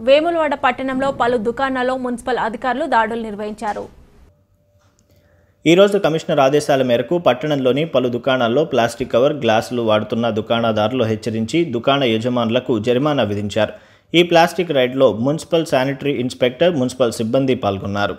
వేములవాడ పట్టణంలో పలు దుకాణాల్లో మున్సిపల్ అధికారులు దాడులు నిర్వహించారు. ఈరోజు కమిషనర్ ఆదేశాల మేరకు పట్టణంలోని పలు దుకాణాల్లో ప్లాస్టిక్ కవర్ గ్లాసులు వాడుతున్న దుకాణదారులు హెచ్చరించి దుకాణ యజమానులకు జరిమానా విధించారు. ఈ ప్లాస్టిక్ రైడ్లో మున్సిపల్ శానిటరీ ఇన్స్పెక్టర్ మున్సిపల్ సిబ్బంది పాల్గొన్నారు.